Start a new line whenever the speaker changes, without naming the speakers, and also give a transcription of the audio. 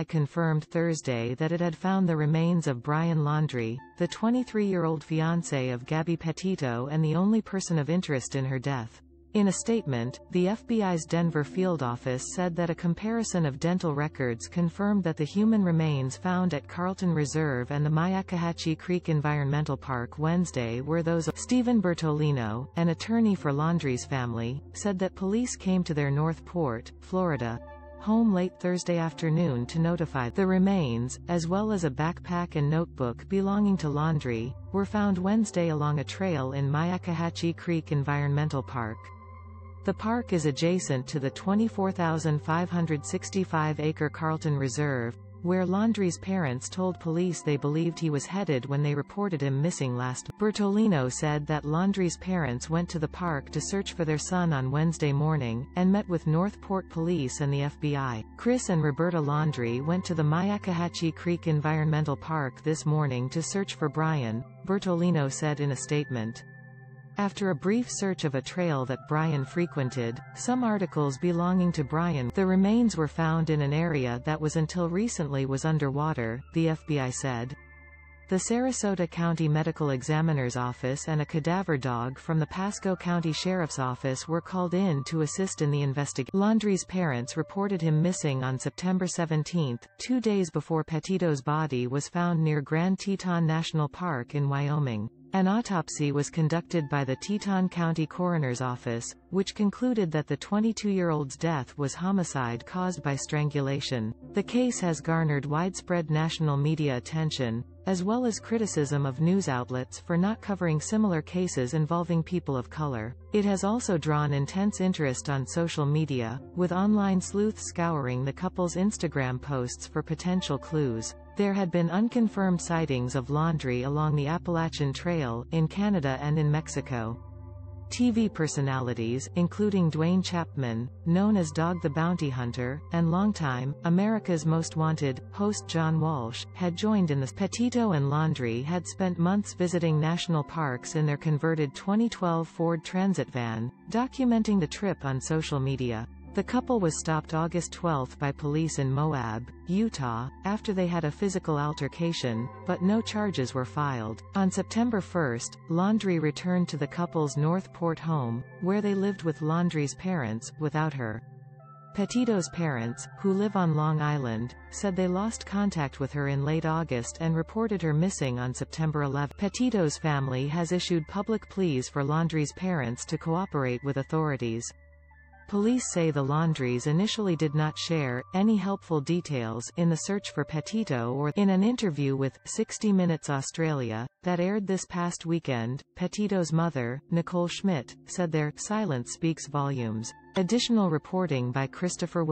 FBI confirmed Thursday that it had found the remains of Brian Laundrie, the 23-year-old fiancé of Gabby Petito and the only person of interest in her death. In a statement, the FBI's Denver field office said that a comparison of dental records confirmed that the human remains found at Carlton Reserve and the Myakkahatchee Creek Environmental Park Wednesday were those of Steven Bertolino, an attorney for Laundrie's family, said that police came to their North Port, Florida, home late Thursday afternoon to notify the remains, as well as a backpack and notebook belonging to Laundrie, were found Wednesday along a trail in Myakkahatchee Creek Environmental Park. The park is adjacent to the 24,565-acre Carlton Reserve, where Laundrie's parents told police they believed he was headed when they reported him missing last. Bertolino said that Laundrie's parents went to the park to search for their son on Wednesday morning, and met with North Port Police and the FBI. Chris and Roberta Laundrie went to the Myakkahatchee Creek Environmental Park this morning to search for Brian, Bertolino said in a statement. After a brief search of a trail that Brian frequented, some articles belonging to Brian, the remains were found in an area that was until recently was underwater, the FBI said. The Sarasota County Medical Examiner's Office and a cadaver dog from the Pasco County Sheriff's Office were called in to assist in the investigation. Laundrie's parents reported him missing on September 17, two days before Petito's body was found near Grand Teton National Park in Wyoming. An autopsy was conducted by the Teton County Coroner's Office, which concluded that the 22-year-old's death was homicide caused by strangulation. The case has garnered widespread national media attention, as well as criticism of news outlets for not covering similar cases involving people of color. It has also drawn intense interest on social media, with online sleuths scouring the couple's Instagram posts for potential clues. There had been unconfirmed sightings of Laundrie along the Appalachian Trail, in Canada and in Mexico. TV personalities, including Duane Chapman, known as Dog the Bounty Hunter, and longtime, America's Most Wanted, host John Walsh, had joined in the Petito and Laundrie had spent months visiting national parks in their converted 2012 Ford Transit van, documenting the trip on social media. The couple was stopped August 12 by police in Moab, Utah, after they had a physical altercation, but no charges were filed. On September 1, Laundrie returned to the couple's North Port home, where they lived with Laundrie's parents, without her. Petito's parents, who live on Long Island, said they lost contact with her in late August and reported her missing on September 11. Petito's family has issued public pleas for Laundrie's parents to cooperate with authorities. Police say the Laundries initially did not share any helpful details in the search for Petito or in an interview with 60 Minutes Australia that aired this past weekend. Petito's mother, Nicole Schmidt, said their silence speaks volumes. Additional reporting by Christopher